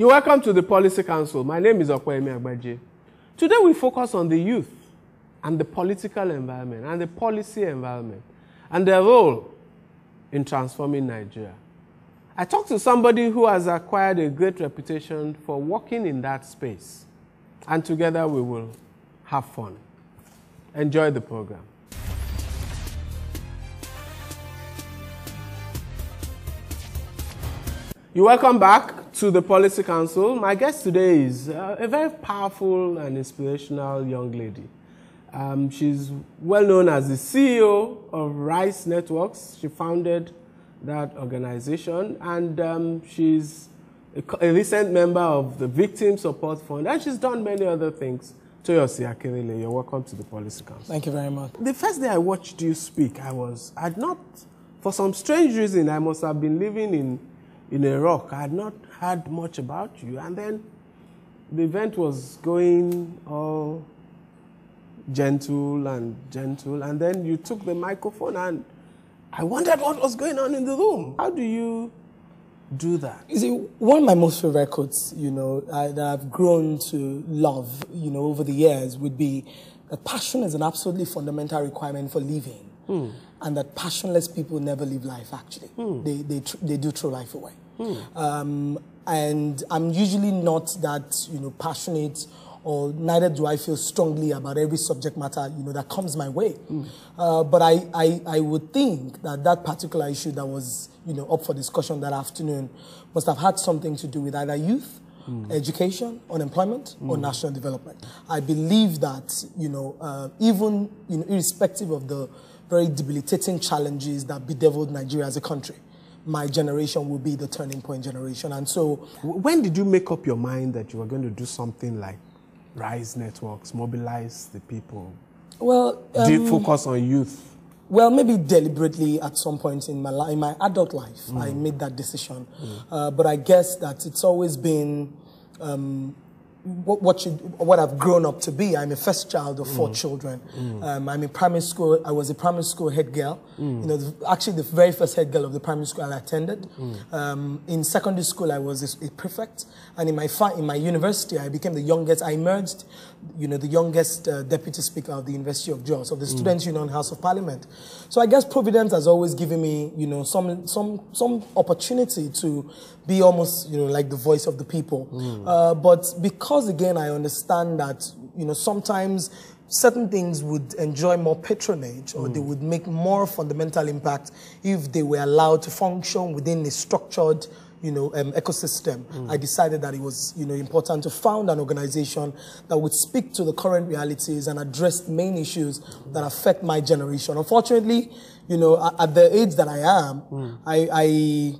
You're welcome to the Policy Council. My name is Opeyemi Agbaje. Today we focus on the youth and the political environment and the policy environment and their role in transforming Nigeria. I talked to somebody who has acquired a great reputation for working in that space, and together we will have fun. Enjoy the program. You're welcome back to the Policy Council. My guest today is uh, a very powerful and inspirational young lady. Um, she's well known as the CEO of Rise Networks. She founded that organization, and um, she's a, a, recent member of the Victim Support Fund, and she's done many other things. Toyosi Akerele, you're welcome to the Policy Council. Thank you very much. The first day I watched you speak, I was, I'd not, for some strange reason, I must have been living in, in a rock. I had not heard much about you, and then the event was going all gentle and gentle, and then you took the microphone and I wondered what was going on in the room. How do you do that? You see, one of my most favorite quotes, you know, that I've grown to love, you know, over the years would be that passion is an absolutely fundamental requirement for living. Hmm. And that passionless people never live life, actually. Hmm. They, they, they do throw life away. Hmm. Um, and I'm usually not that, you know, passionate or neither do I feel strongly about every subject matter you know that comes my way. Mm. Uh, but I, I, I would think that that particular issue that was you know up for discussion that afternoon must have had something to do with either youth, mm. education, unemployment, mm. or national development. I believe that you know uh, even you know, irrespective of the very debilitating challenges that bedeviled Nigeria as a country my generation will be the turning point generation. And so, when did you make up your mind that you were going to do something like rise networks, mobilize the people? Well, um, um, focus on youth? Well, maybe deliberately at some point in my in my adult life, mm. I made that decision. Mm. Uh, but I guess that it's always been um, what, what, you, what I've grown up to be. I'm a first child of four mm. children. Mm. Um, I'm in primary school. I was a primary school head girl. Mm. You know, the, actually the very first head girl of the primary school I attended. Mm. Um, in secondary school, I was a, a prefect, and in my in my university, I became the youngest. I emerged, you know, the youngest uh, deputy speaker of the University of Jos, of the mm. Students' Union House of Parliament. So I guess Providence has always given me, you know, some some some opportunity to be almost, you know, like the voice of the people. Mm. Uh, but because again, I understand that, you know, sometimes certain things would enjoy more patronage or mm. they would make more fundamental impact if they were allowed to function within a structured you know, um, ecosystem, mm. I decided that it was, you know, important to found an organization that would speak to the current realities and address main issues that affect my generation. Unfortunately, you know, at the age that I am, mm. I, I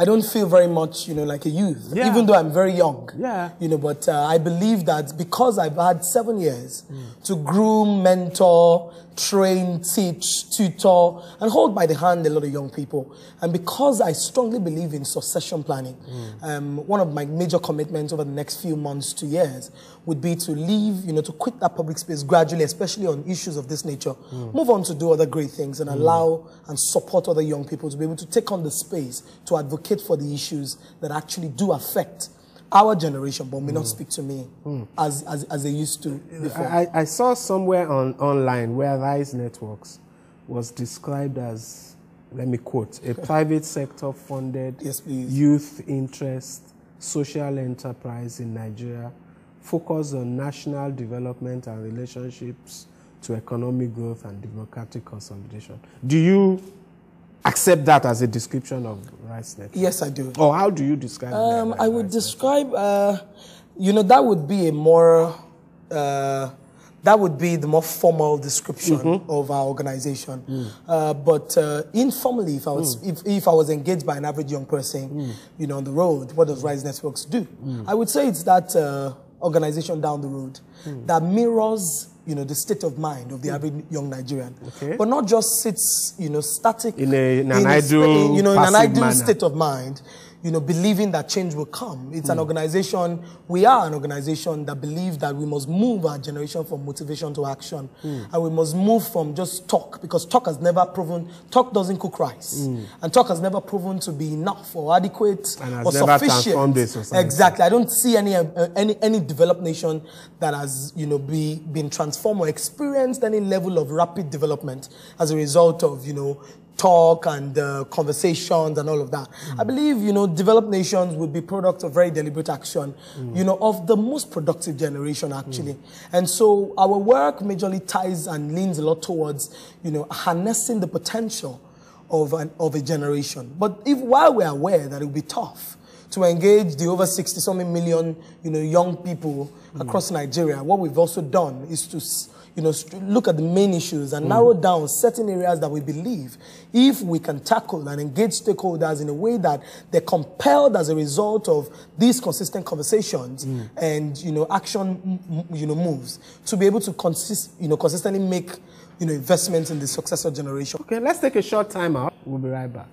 I don't feel very much, you know, like a youth, yeah. even though I'm very young. Yeah. You know, but uh, I believe that because I've had seven years mm. to groom, mentor, train, teach, tutor, and hold by the hand a lot of young people, and because I strongly believe in succession planning, mm. um, one of my major commitments over the next few months to years would be to leave, you know, to quit that public space gradually, especially on issues of this nature, mm. move on to do other great things and allow and support other young people to be able to take on the space to advocate for the issues that actually do affect our generation, but may mm. not speak to me mm. as, as, as they used to before. I, I saw somewhere on online where Rise Networks was described as, let me quote, a private sector funded yes, youth interest social enterprise in Nigeria focused on national development and relationships to economic growth and democratic consolidation. Do you accept that as a description of Rise? Yes, I do. Or how do you describe um, I would describe, uh, you know, that would be a more, uh, that would be the more formal description mm -hmm. of our organization. Mm. Uh, but uh, informally, if I, was, mm. if, if I was engaged by an average young person, mm. you know, on the road, what does Rise Networks do? Mm. I would say it's that uh, organization down the road mm. that mirrors you know, the state of mind of the mm. average young Nigerian. Okay. But not just sits, you know, static in, a, in an in ideal, you know, in an ideal manner. state of mind. You know, believing that change will come. It's an hmm. organization, we are an organization that believes that we must move our generation from motivation to action. Hmm. And we must move from just talk, because talk has never proven, talk doesn't cook rice. Hmm. And talk has never proven to be enough or adequate And or sufficient. transformed a society. Exactly. I don't see any, uh, any, any developed nation that has, you know, be, been transformed or experienced any level of rapid development as a result of, you know, talk and uh, conversations and all of that. I mm. believe, you know, developed nations would be product of very deliberate action, mm. you know, of the most productive generation actually. Mm. And so our work majorly ties and leans a lot towards, you know, harnessing the potential of, an, of a generation. But if while we're aware that it will be tough to engage the over 60 something million, you know, young people across Nigeria, what we've also done is to, you know, look at the main issues and hmm. narrow down certain areas that we believe if we can tackle and engage stakeholders in a way that they're compelled as a result of these consistent conversations hmm. and, you know, action, you know, moves to be able to consist, you know, consistently make, you know, investments in the successor generation. Okay, let's take a short time out. We'll be right back.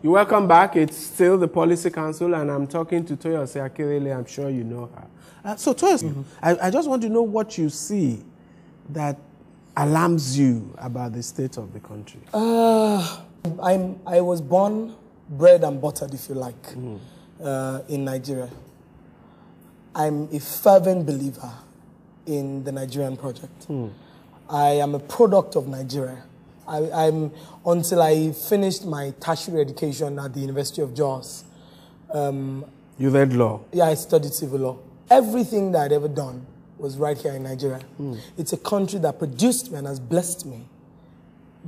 You're welcome back. It's still the Policy Council, and I'm talking to Toyosi Akerele. I'm sure you know her. Uh, so, Toyose, I, I just want to know what you see that alarms you about the state of the country. Uh, I'm, I was born, bred, and buttered, if you like, uh, in Nigeria. I'm a fervent believer in the Nigerian project. I am a product of Nigeria. I, I'm, until I finished my tertiary education at the University of Jos, um, You read law. yeah, I studied civil law. Everything that I'd ever done was right here in Nigeria. It's a country that produced me and has blessed me,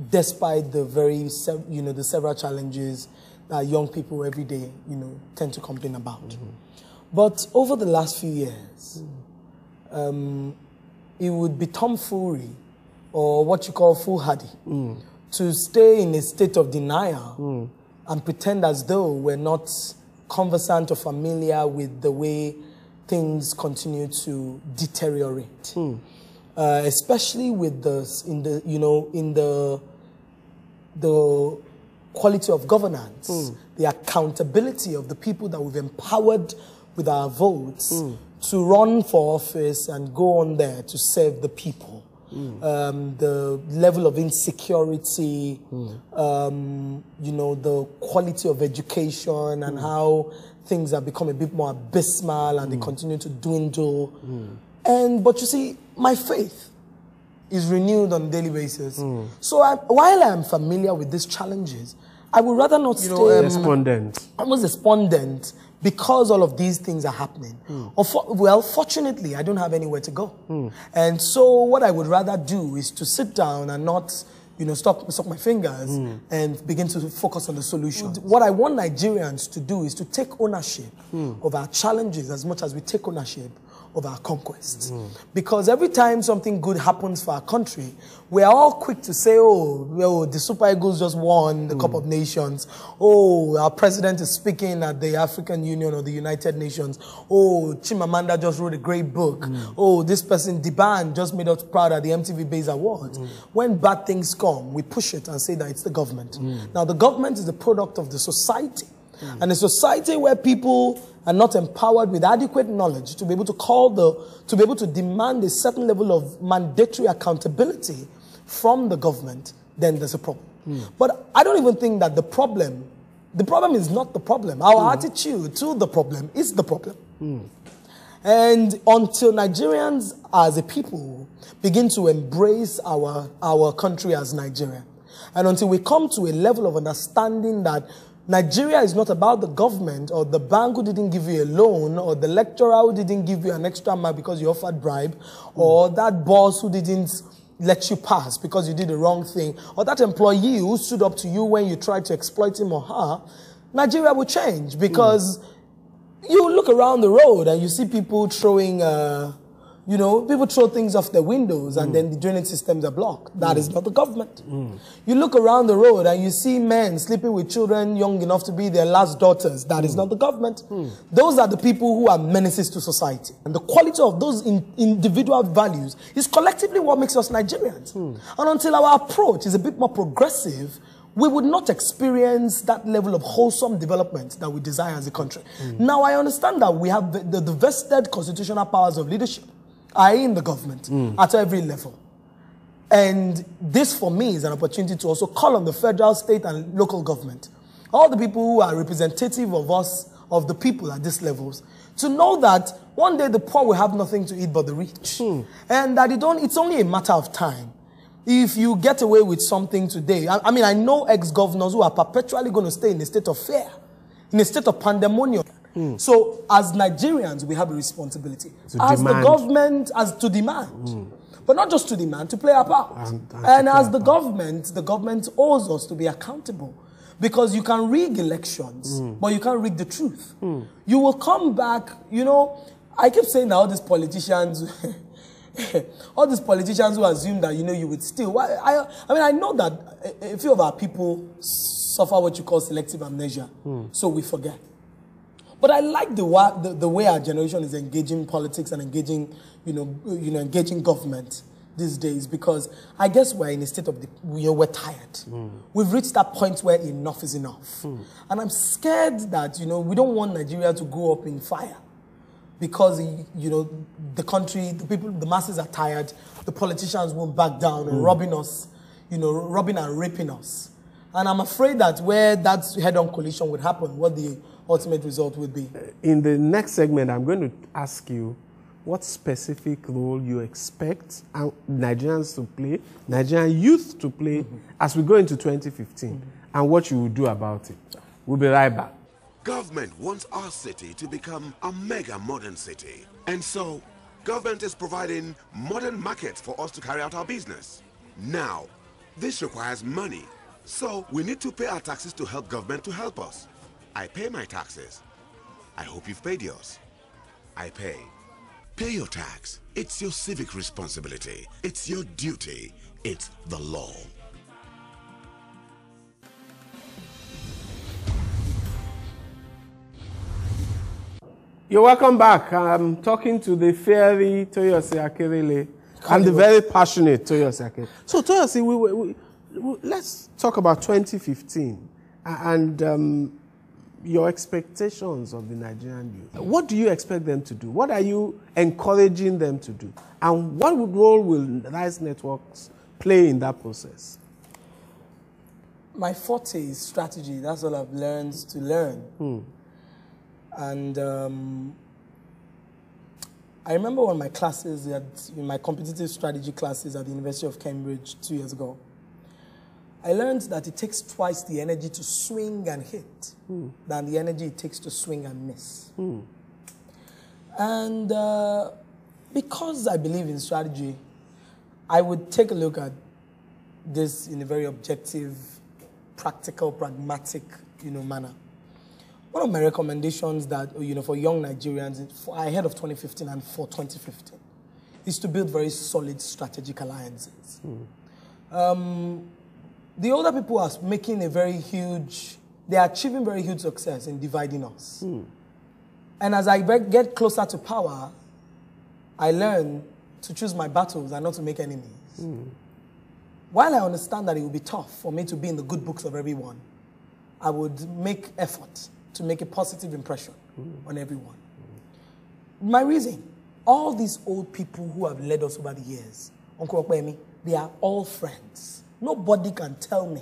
despite the very, you know, the several challenges that young people every day, you know, tend to complain about. But over the last few years, um, it would be tomfoolery or what you call foolhardy to stay in a state of denial and pretend as though we're not conversant or familiar with the way things continue to deteriorate. Uh, especially with the in the you know in the the quality of governance, the accountability of the people that we've empowered with our votes to run for office and go on there to serve the people. Um, the level of insecurity, um, you know, the quality of education and how things have become a bit more abysmal and they continue to dwindle. And, but you see, my faith is renewed on a daily basis. So I, while I am familiar with these challenges, I would rather not stay um, Respondent. almost despondent because all of these things are happening. Hmm. Unfo- well, fortunately, I don't have anywhere to go. Hmm. And so what I would rather do is to sit down and not, you know, stop, stop my fingers hmm. and begin to focus on the solution. What I want Nigerians to do is to take ownership of our challenges as much as we take ownership of our conquests. Because every time something good happens for our country, we are all quick to say, oh, well, the Super Eagles just won the Cup of Nations. Oh, our president is speaking at the African Union or the United Nations. Oh, Chimamanda just wrote a great book. Oh, this person, Diban, just made us proud at the MTV Base Awards. When bad things come, we push it and say that it's the government. Now, the government is the product of the society. And a society where people are not empowered with adequate knowledge to be able to call the, to be able to demand a certain level of mandatory accountability from the government, then there's a problem. Hmm. But I don't even think that the problem, the problem is not the problem. Our hmm. attitude to the problem is the problem. Hmm. And until Nigerians as a people begin to embrace our, our country as Nigeria, and until we come to a level of understanding that Nigeria is not about the government or the bank who didn't give you a loan or the lecturer who didn't give you an extra mark because you offered bribe or that boss who didn't let you pass because you did the wrong thing or that employee who stood up to you when you tried to exploit him or her, Nigeria will change because you look around the road and you see people throwing, uh, You know, people throw things off their windows and mm. then the drainage systems are blocked. That mm. is not the government. Mm. You look around the road and you see men sleeping with children young enough to be their last daughters. That is not the government. Those are the people who are menaces to society. And the quality of those in, individual values is collectively what makes us Nigerians. And until our approach is a bit more progressive, we would not experience that level of wholesome development that we desire as a country. Now, I understand that we have the, the, the vested constitutional powers of leadership are in the government mm. at every level. And this, for me, is an opportunity to also call on the federal, state, and local government, all the people who are representative of us, of the people at these levels, to know that one day the poor will have nothing to eat but the rich. Hmm. And that it don't, it's only a matter of time. If you get away with something today, I, I mean, I know ex governors who are perpetually going to stay in a state of fear, in a state of pandemonium. Hmm. So, as Nigerians, we have a responsibility. To as demand. the government, as to demand. Hmm. But not just to demand, to play a part. And- And, and as the part. government, the government owes us to be accountable. Because you can rig elections, hmm. but you can't rig the truth. You will come back, you know, I keep saying that all these politicians, all these politicians who assume that, you know, you would steal. Why- I, I mean, I know that a, a few of our people suffer what you call selective amnesia, so we forget. But I like the, wa- the, the way our generation is engaging politics and engaging, you know, you know, engaging government these days because I guess we're in a state of, the, you know, we're tired. Hmm. We've reached that point where enough is enough. Hmm. And I'm scared that, you know, we don't want Nigeria to go up in fire because, you know, the country, the people, the masses are tired. The politicians won't back down and hmm. robbing us, you know, robbing and raping us. And I'm afraid that where that head-on collision would happen, what the ultimate result would be. In the next segment, I'm going to ask you what specific role you expect uh, Nigerians to play, Nigerian youth to play as we go into 2015, and what you will do about it. We'll be right back. Government wants our city to become a mega modern city. And so, government is providing modern markets for us to carry out our business. Now, this requires money. So, we need to pay our taxes to help government to help us. I pay my taxes. I hope you've paid yours. I pay. Pay your tax. It's your civic responsibility. It's your duty. It's the law. You're welcome back. I'm talking to the fairy Toyosi Akerele and the very passionate Toyosi Akerele. So, Toyosi, we, we, we, let's talk about 2015 and um, your expectations of the Nigerian youth. What do you expect them to do? What are you encouraging them to do? And what role will Rise Networks play in that process? My forte is strategy. That's all I've learned to learn. And um, I remember one of my classes, at, in my competitive strategy classes at the University of Cambridge two years ago, I learned that it takes twice the energy to swing and hit than the energy it takes to swing and miss. And uh, because I believe in strategy, I would take a look at this in a very objective, practical, pragmatic, you know, manner. One of my recommendations that you know for young Nigerians for ahead of 2015 and for 2015 is to build very solid strategic alliances. Um, the older people are making a very huge, they are achieving very huge success in dividing us. Hmm. And as I get closer to power, I learn to choose my battles and not to make enemies. Hmm. While I understand that it will be tough for me to be in the good books of everyone, I would make effort to make a positive impression hmm. on everyone. My reason, all these old people who have led us over the years, Uncle Opeyemi, they are all friends. Nobody can tell me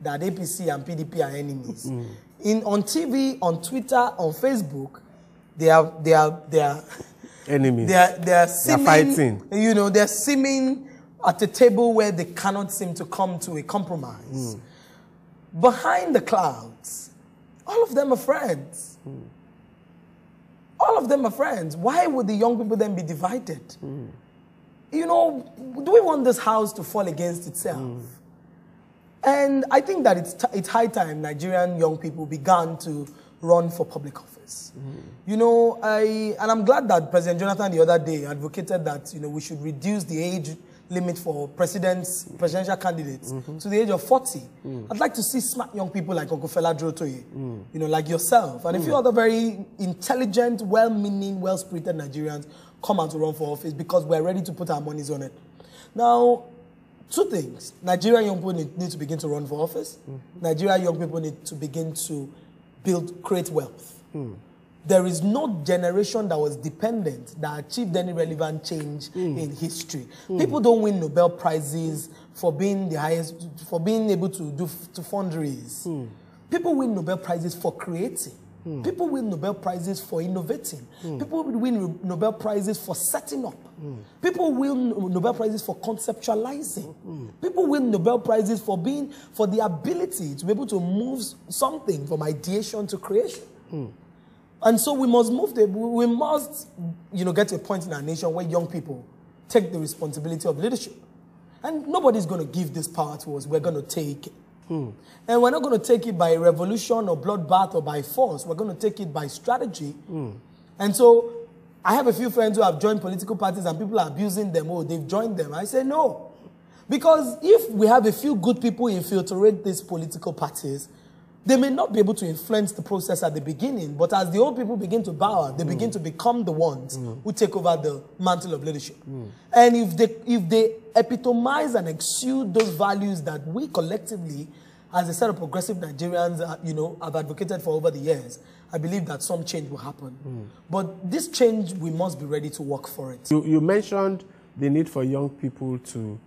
that APC and PDP are enemies. Mm. In, on TV, on Twitter, on Facebook, they are, they are, they are, Enemies. they are, they are seeming, fighting. you know, they're seeming at a table where they cannot seem to come to a compromise. Mm. Behind the clouds, all of them are friends. Mm. All of them are friends. Why would the young people then be divided? You know, do we want this house to fall against itself? And I think that it's, it's high time Nigerian young people began to run for public office. You know, I and I'm glad that President Jonathan the other day advocated that you know we should reduce the age limit for presidents, presidential candidates to the age of 40. I'd like to see smart young people like Uncle Fela Durotoye, you know, like yourself, and a few other very intelligent, well-meaning, well-spirited Nigerians come out to run for office because we're ready to put our monies on it. Now, two things. Nigerian young people need, need to begin to run for office. Mm-hmm. Nigerian young people need to begin to build, create wealth. Hmm. There is no generation that was dependent that achieved any relevant change hmm. in history. Hmm. People don't win Nobel prizes for being the highest, for being able to do to fundraise. People win Nobel prizes for creating. Hmm. People win Nobel prizes for innovating. Hmm. People win Nobel prizes for setting up. Hmm. People win Nobel prizes for conceptualizing. People win Nobel prizes for being for the ability to be able to move something from ideation to creation. And so we must move the, we must, you know, get to a point in our nation where young people take the responsibility of leadership. And nobody's going to give this power to us. We're going to take it. Hmm. And we're not going to take it by revolution or bloodbath or by force. We're going to take it by strategy. Hmm. And so I have a few friends who have joined political parties and people are abusing them. Oh, they've joined them. I say no. Because if we have a few good people infiltrate these political parties, they may not be able to influence the process at the beginning, but as the old people begin to bow, they mm. begin to become the ones mm. who take over the mantle of leadership. Mm. And if they, if they epitomize and exude those values that we collectively, as a set of progressive Nigerians, uh, you know, have advocated for over the years, I believe that some change will happen. But this change, we must be ready to work for it. You, you mentioned the need for young people to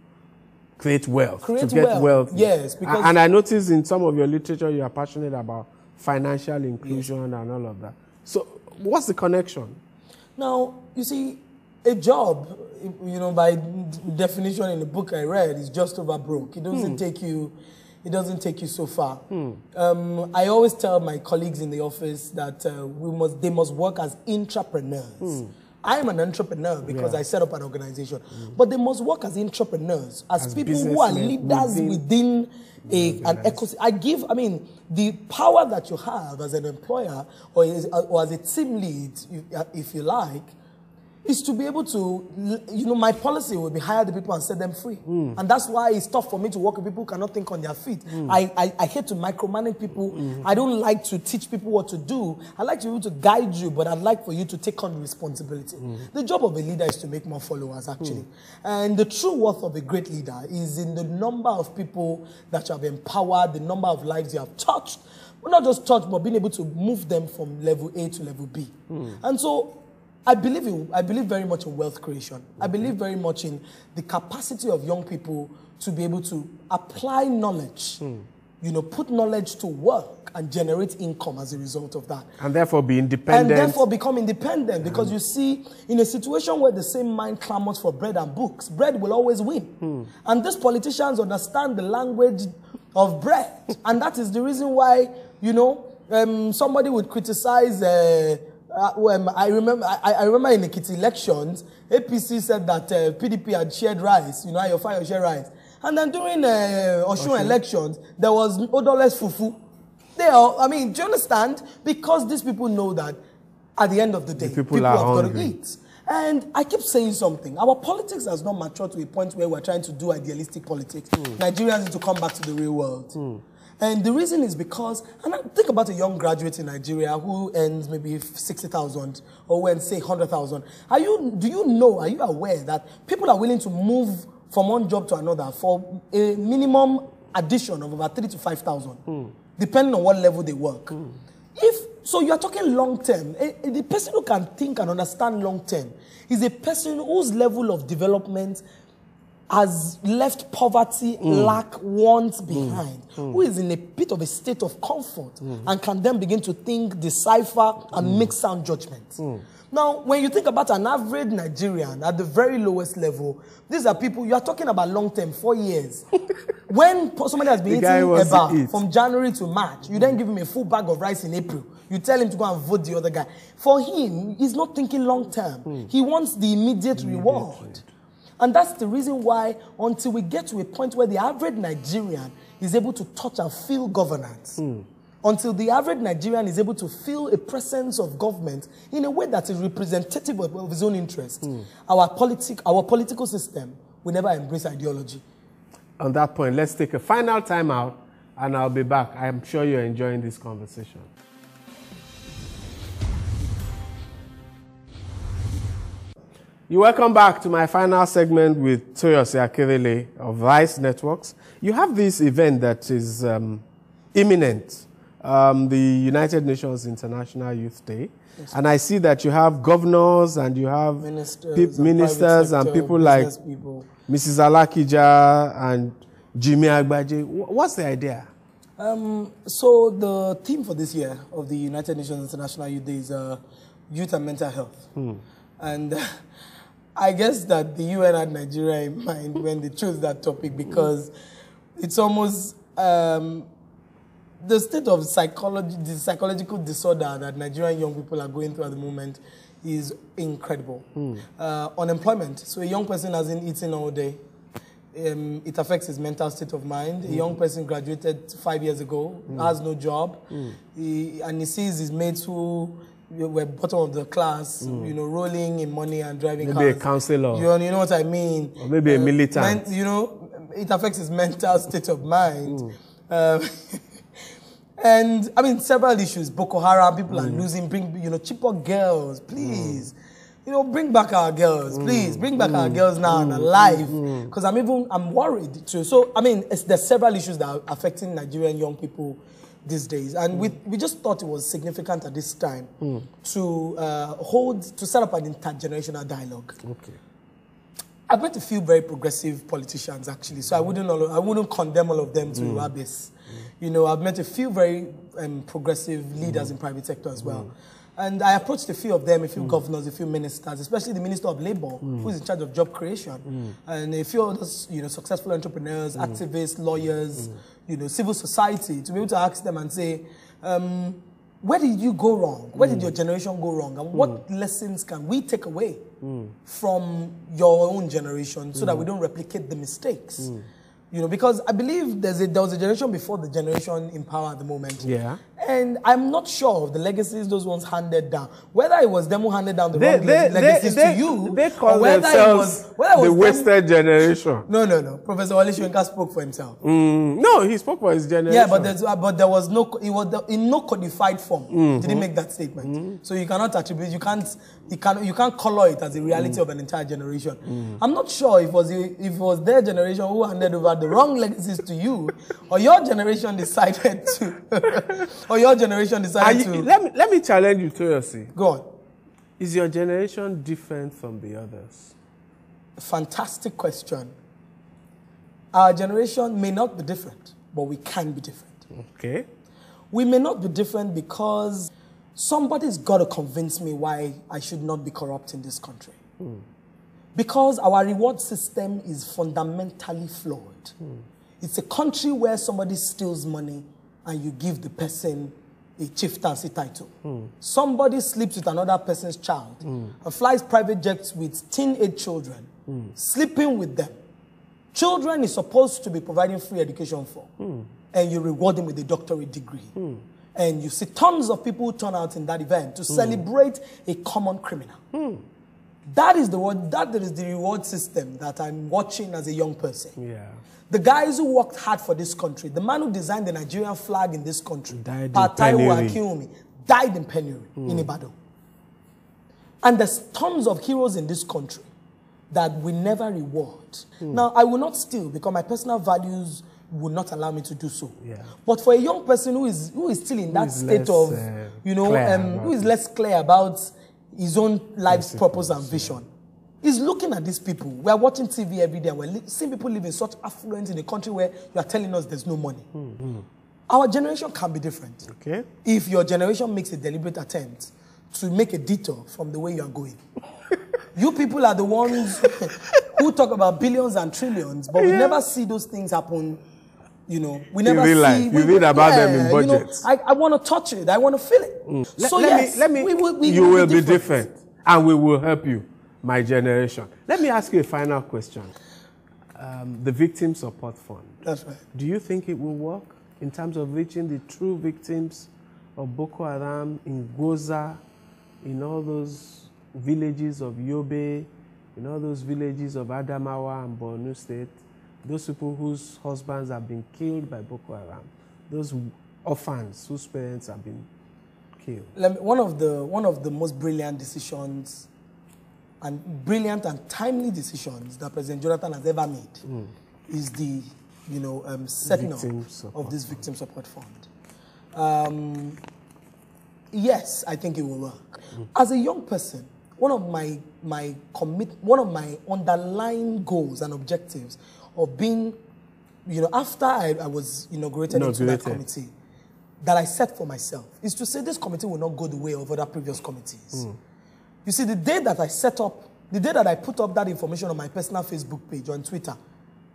create wealth, Create to get wealth, wealth. yes, because- and I noticed in some of your literature you are passionate about financial inclusion and all of that. So, what's the connection? Now, you see, a job, you know, by definition in the book I read, is just over broke. It doesn't take you, it doesn't take you so far. Um, I always tell my colleagues in the office that uh, we must, they must work as entrepreneurs. I am an entrepreneur because Yeah. I set up an organization, mm. but they must work as entrepreneurs, as, As people who are leaders within within a, an ecosystem. I give, I mean, the power that you have as an employer or as, or as a team lead, if- uh, if you like, is to be able to, you know, my policy will be hire the people and set them free. Hmm. And that's why it's tough for me to work with people who cannot think on their feet. Hmm. I, I, I hate to micromanage people. Hmm. I don't like to teach people what to do. I like to be able to guide you, but I'd like for you to take on the responsibility. The job of a leader is to make more followers, actually. And the true worth of a great leader is in the number of people that you have empowered, the number of lives you have touched. Well, not just touched, but being able to move them from level A to level B. And so I believe in, I believe very much in wealth creation. I believe very much in the capacity of young people to be able to apply knowledge, you know, put knowledge to work and generate income as a result of that. And therefore be independent. And therefore become independent because you see, in a situation where the same mind clamors for bread and books, bread will always win. And these politicians understand the language of bread. and that is the reason why, you know, um, somebody would criticize. Uh, uh, when I remember, I, I remember in the Ekiti elections, APC said that uh, PDP had shared rice, you know, your fire share rice. And then during uh, Osun elections, there was odorless fufu. They I mean, do you understand? Because these people know that at the end of the day, people people, are have got to hungry. eat. And I keep saying something. Our politics has not matured to a point where we're trying to do idealistic politics. Nigerians need to come back to the real world. And the reason is because, and I think about a young graduate in Nigeria who earns maybe 60,000 or when say, 100,000. Are you, do you know, are you aware that people are willing to move from one job to another for a minimum addition of about three to 5,000, hmm. depending on what level they work? Hmm. If so, you are talking long term. The person who can think and understand long term is a person whose level of development has left poverty, lack, want behind, who is in a bit of a state of comfort and can then begin to think, decipher, and make sound judgments. Now, when you think about an average Nigerian at the very lowest level, these are people you are talking about long term, four years. when somebody has been eating eba from January to March, you then give him a full bag of rice in April. You tell him to go and vote the other guy. For him, he's not thinking long term. He wants the immediate reward. And that's the reason why, until we get to a point where the average Nigerian is able to touch and feel governance, hmm. until the average Nigerian is able to feel a presence of government in a way that is representative of, his own interest, hmm. our, politic, our political system will never embrace ideology. On that point, let's take a final time out and I'll be back. I'm sure you're enjoying this conversation. You welcome back to my final segment with Toyosi Akerele of Rise Networks. You have this event that is um, imminent, um, the United Nations International Youth Day. and I see that you have governors and you have Ministers, and ministers and people like people. Mrs. Alakija and Jimi Agbaje. What's the idea? Um, so the theme for this year of the United Nations International Youth Day is uh, youth and mental health. And I guess that the UN had Nigeria in mind when they chose that topic because it's almost um, the state of psychology, the psychological disorder that Nigerian young people are going through at the moment is incredible. Uh, unemployment. So a young person hasn't eaten all day. Um, it affects his mental state of mind. A young person graduated five years ago, has no job, he, and he sees his mates who were bottom of the class, you know, rolling in money and driving Maybe a counselor. You know, you know what I mean? Or maybe a militant. you know, it affects his mental state of mind. Mm. Um, and I mean, several issues. Boko Haram, people Mm. are losing. Bring, you know, Chibok girls, please. You know, bring back our girls, Mm. please. Bring back our girls now and alive. Because I'm even, I'm worried too. So, I mean, it's, there's several issues that are affecting Nigerian young people these days. And we, we just thought it was significant at this time to uh, hold, to set up an intergenerational dialogue. Okay. I've met a few very progressive politicians actually, so I wouldn't all, I wouldn't condemn all of them to abyss. You know, I've met a few very um, progressive leaders in private sector as well. And I approached a few of them, a few governors, a few ministers, especially the Minister of Labour, who is in charge of job creation, and a few others, you know, successful entrepreneurs, activists, lawyers, you know, civil society, to be able to ask them and say, um, where did you go wrong? Where did your generation go wrong? And what lessons can we take away from your own generation so that we don't replicate the mistakes? You know, because I believe there's a, there was a generation before the generation in power at the moment. Yeah. And I'm not sure of the legacies those ones handed down. Whether it was them who handed down the They, wrong they, legacies they, to you, they or call whether it was, whether it was the them- wasted generation. No, no, no. Professor Wole Soyinka spoke for himself. Mm, no, he spoke for his generation. Yeah, but uh, but there was no, it was the, in no codified form. Mm-hmm. Did he make that statement? So you cannot attribute, you can't, you can, you can't color it as a reality Mm. of an entire generation. I'm not sure if it was if it was their generation who handed over the wrong legacies to you, or your generation decided to, or your generation decided you- to let, me, let me challenge you, Toyosi. go on. Is your generation different from the others? Fantastic question. Our generation may not be different, but we can be different. Okay. We may not be different because somebody's got to convince me why I should not be corrupt in this country. Hmm. Because our reward system is fundamentally flawed. Hmm. It's a country where somebody steals money and you give the person a chieftaincy title. Somebody sleeps with another person's child and flies private jets with teenage children, sleeping with them. Children is supposed to be providing free education for, and you reward them with a doctorate degree. And you see tons of people turn out in that event to celebrate a common criminal. That is the word, that is the reward system that I'm watching as a young person. Yeah. The guys who worked hard for this country, the man who designed the Nigerian flag in this country, Died in Pa penury. Akinkunmi, died in penury in Ibadan. And there's tons of heroes in this country that we never reward. Now, I will not steal because my personal values will not allow me to do so. Yeah. But for a young person who is who is still in that state less, of, uh, you know, um, who is less clear about his own life's purpose and vision, He's looking at these people. We are watching TV every day we're seeing people live in such affluence in a country where you are telling us there's no money. Hmm, Our generation can be different Okay. if your generation makes a deliberate attempt to make a detour from the way you are going. you people are the ones who talk about billions and trillions, but we never see those things happen. You know, we never see. life. we- You read about them in you know, budgets. I, I want to touch it. I want to feel it. Let, so let yes, me, let me, we will, we you will be different. and we will help you, my generation. Let me ask you a final question. Um, the Victim Support Fund. That's right. Do you think it will work? in terms of reaching the true victims of Boko Haram in Gwoza, in all those villages of Yobe, in all those villages of Adamawa and Borno State, those people whose husbands have been killed by Boko Haram, those orphans whose parents have been killed. Let me, one of the one of the most brilliant decisions and brilliant and timely decisions that President Jonathan has ever made Hmm. is the you know um, setting up of this victim support fund. Um, yes, I think it will work. As a young person, one of my my commit one of my underlying goals and objectives of being, you know, after I, I was inaugurated, into that committee, that I set for myself is to say this committee will not go the way of other previous committees. Hmm. You see, the day that I set up, the day that I put up that information on my personal Facebook page on Twitter,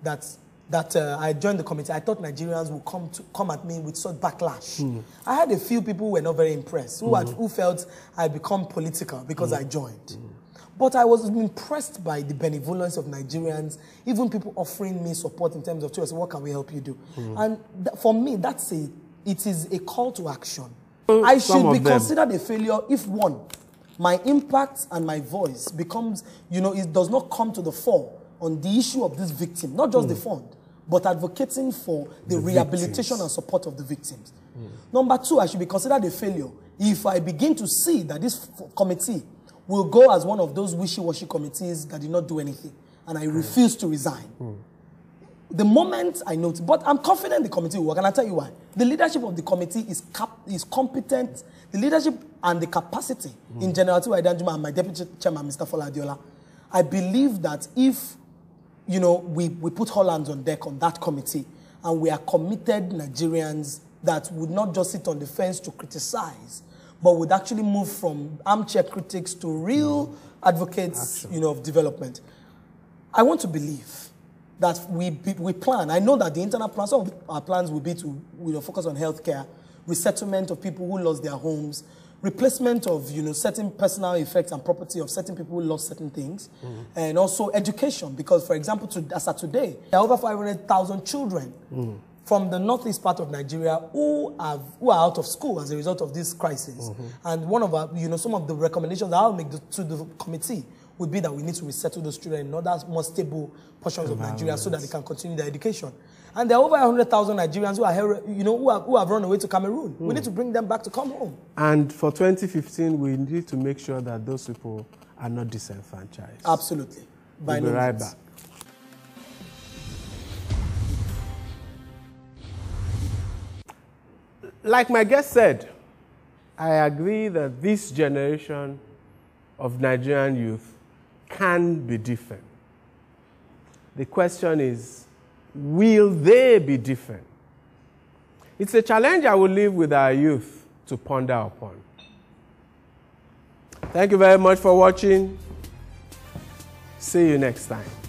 that that uh, I joined the committee, I thought Nigerians would come to come at me with such backlash. I had a few people who were not very impressed, who, had, who felt I become political because I joined. But I was impressed by the benevolence of Nigerians, even people offering me support in terms of, "Chua, what can we help you do? And th- for me, that's a, it is a call to action. I should be considered a failure if one, my impact and my voice becomes, you know, it does not come to the fore on the issue of this victim, not just the fund, but advocating for the, The rehabilitation victims. and support of the victims. Number two, I should be considered a failure if I begin to see that this committee will go as one of those wishy-washy committees that did not do anything, and I hmm. refuse to resign. Hmm. The moment I notice, but I'm confident the committee will work, and I'll tell you why. The leadership of the committee is cap, is competent. The leadership and the capacity in hmm. General T.Y. Danjuma and my deputy chairman, Mr. Fola Adeola, I believe that if you know, we, we put all hands on deck on that committee, and we are committed Nigerians that would not just sit on the fence to criticize, but would actually move from armchair critics to real mm. advocates, you know, of development. I want to believe that we, we plan. I know that the internal plans, some of our plans will be to you know, focus on healthcare, resettlement of people who lost their homes, replacement of you know, certain personal effects and property of certain people who lost certain things, mm-hmm. and also education. Because, for example, to, as of today, there are over 500,000 children mm. from the northeast part of Nigeria who, have, who are out of school as a result of this crisis. Mm-hmm. And one of our, you know, some of the recommendations that I'll make the, to the committee would be that we need to resettle those children in other more stable portions of Nigeria so that they can continue their education. And there are over 100,000 Nigerians who are, you know, who, are, who have run away to Cameroon. We need to bring them back to come home. And for 2015, we need to make sure that those people are not disenfranchised. Absolutely. By we'll be no right means. back. Like my guest said, I agree that this generation of Nigerian youth can be different. The question is, will they be different? It's a challenge I will leave with our youth to ponder upon. Thank you very much for watching. See you next time.